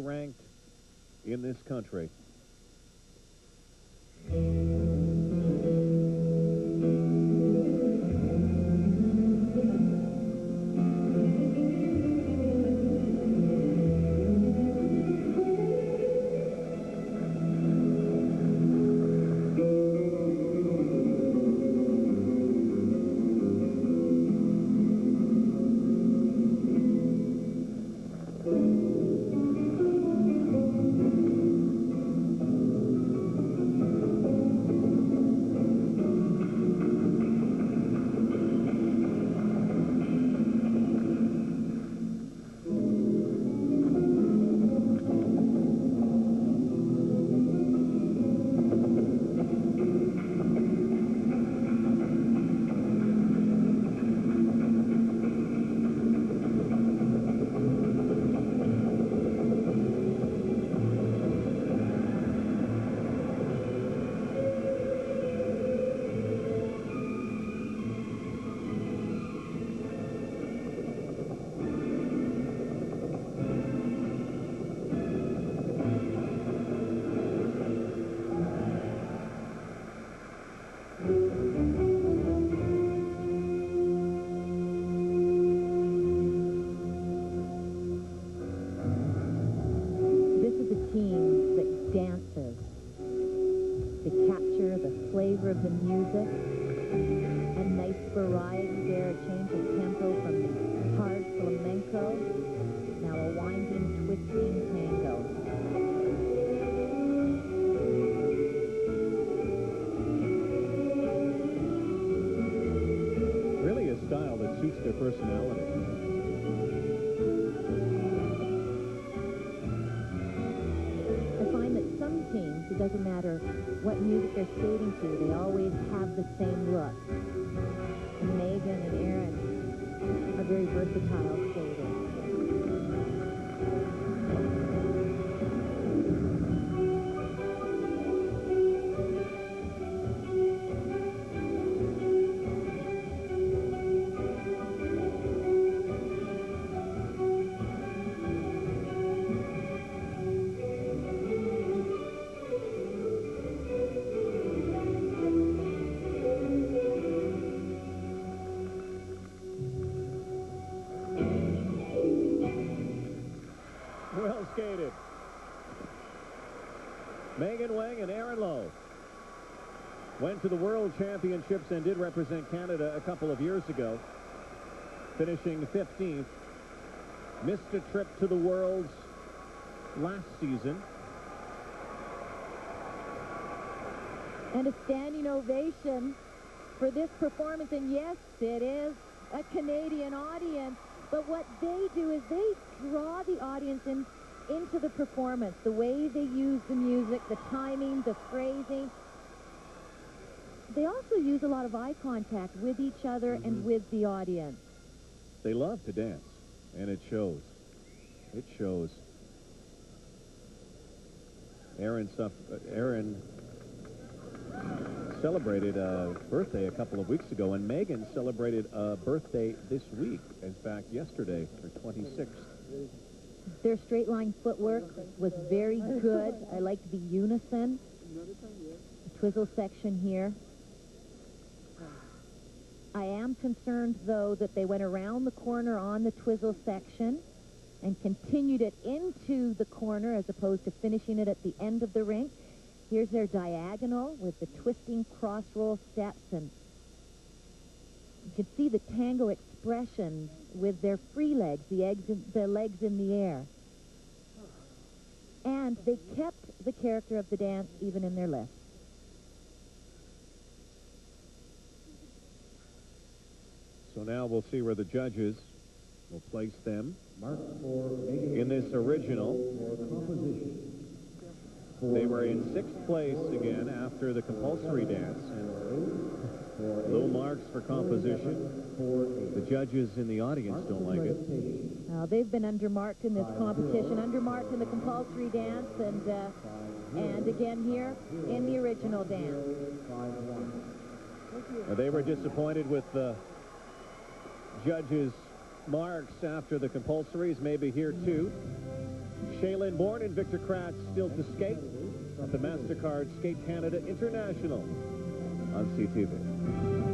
ranked in this country. Flavor of the music. A nice variety there, a change of tempo from hard flamenco, now a winding, twisting tango. Really a style that suits their personality. Doesn't matter what music they're skating to, they always have the same look. And Megan and Aaron are very versatile skaters. Well skated. Megan Wing and Aaron Lowe went to the World Championships and did represent Canada a couple of years ago, finishing 15th. Missed a trip to the Worlds last season. And a standing ovation for this performance. And yes, it is a Canadian audience. But what they do is they draw the audience in, into the performance. The way they use the music, the timing, the phrasing. They also use a lot of eye contact with each other and with the audience. They love to dance, and it shows. It shows. Aaron, suff- uh, Aaron celebrated a birthday a couple of weeks ago, and Megan celebrated a birthday this week, in fact, yesterday, her 26th. Their straight line footwork was very good. I liked the unison. The twizzle section here. I am concerned, though, that they went around the corner on the twizzle section and continued it into the corner as opposed to finishing it at the end of the rink. Here's their diagonal with the twisting cross roll steps and you can see the tango expression with their free legs, the, eggs in, the legs in the air. And they kept the character of the dance even in their lifts. So now we'll see where the judges will place them in this original. For composition. They were in sixth place again after the compulsory dance. For Low marks for composition. The judges in the audience don't like it. Now, they've been undermarked in this competition, undermarked in the compulsory dance, and uh, and again here in the original dance. Five. Uh, They were disappointed with the judges' marks after the compulsories, maybe here too. Shae-Lynn Bourne and Victor Kraatz still to skate at the MasterCard Skate Canada International on CTV.